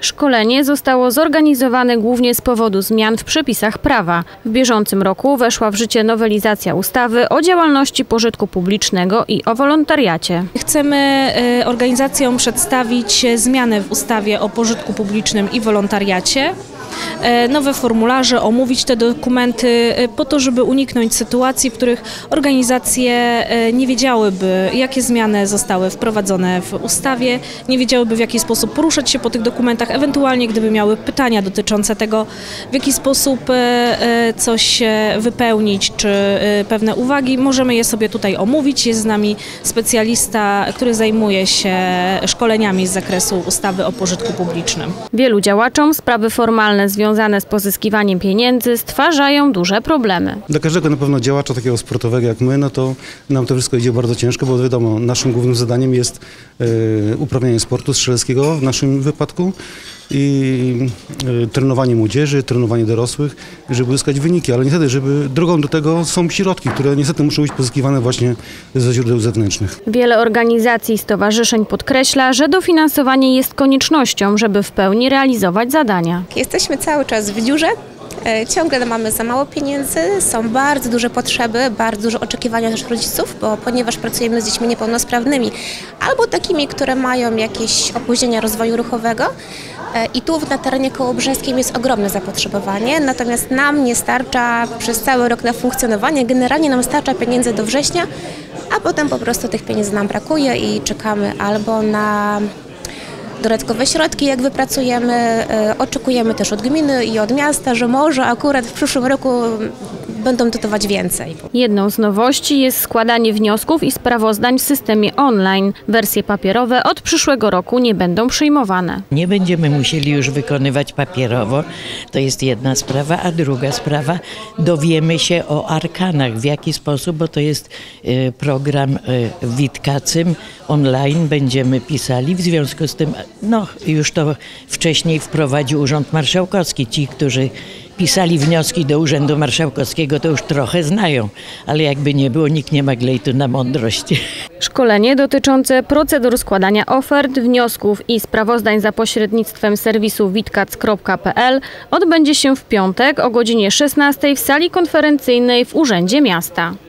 Szkolenie zostało zorganizowane głównie z powodu zmian w przepisach prawa. W bieżącym roku weszła w życie nowelizacja ustawy o działalności pożytku publicznego i o wolontariacie. Chcemy e, organizacjom przedstawić e, zmiany w ustawie o pożytku publicznym i wolontariacie. e, Nowe formularze, omówić te dokumenty e, po to, żeby uniknąć sytuacji, w których organizacje nie wiedziałyby, jakie zmiany zostały wprowadzone w ustawie, nie wiedziałyby, w jaki sposób poruszać się po tych dokumentach, ewentualnie gdyby miały pytania dotyczące tego, w jaki sposób e, e, coś wypełnić, czy e, pewne uwagi, możemy je sobie tutaj omówić. Jest z nami specjalista, który zajmuje się szkoleniami z zakresu ustawy o pożytku publicznym. Wielu działaczom sprawy formalne związane z pozyskiwaniem pieniędzy stwarzają duże problemy. Dla każdego na pewno działacza takiego sportowego jak my, no to nam to wszystko idzie bardzo ciężko, bo wiadomo, naszym głównym zadaniem jest uprawianie sportu strzeleckiego w naszym wypadku i e, trenowanie młodzieży, trenowanie dorosłych, żeby uzyskać wyniki, ale niestety, żeby drogą do tego są środki, które niestety muszą być pozyskiwane właśnie ze źródeł zewnętrznych. Wiele organizacji i stowarzyszeń podkreśla, że dofinansowanie jest koniecznością, żeby w pełni realizować zadania. Jesteśmy cały czas w dziurze. E, Ciągle mamy za mało pieniędzy, są bardzo duże potrzeby, bardzo duże oczekiwania naszych rodziców, bo ponieważ pracujemy z dziećmi niepełnosprawnymi albo takimi, które mają jakieś opóźnienia rozwoju ruchowego. e, I tu na terenie kołobrzyńskim jest ogromne zapotrzebowanie, natomiast nam nie starcza przez cały rok na funkcjonowanie. Generalnie nam starcza pieniędzy do września, a potem po prostu tych pieniędzy nam brakuje i czekamy albo na dodatkowe środki, jak wypracujemy. E, Oczekujemy też od gminy i od miasta, że może akurat w przyszłym roku będą dotować więcej. Jedną z nowości jest składanie wniosków i sprawozdań w systemie online. Wersje papierowe od przyszłego roku nie będą przyjmowane. Nie będziemy musieli już wykonywać papierowo. To jest jedna sprawa, a druga sprawa dowiemy się o arkanach, w jaki sposób, bo to jest e, program e, Witkacym online będziemy pisali. W związku z tym, no już to wcześniej wprowadził Urząd Marszałkowski. Ci, którzy pisali wnioski do Urzędu Marszałkowskiego, to już trochę znają, ale jakby nie było, nikt nie ma glejtu na mądrość. Szkolenie dotyczące procedur składania ofert, wniosków i sprawozdań za pośrednictwem serwisu witkac.pl odbędzie się w piątek o godzinie 16 w sali konferencyjnej w Urzędzie Miasta.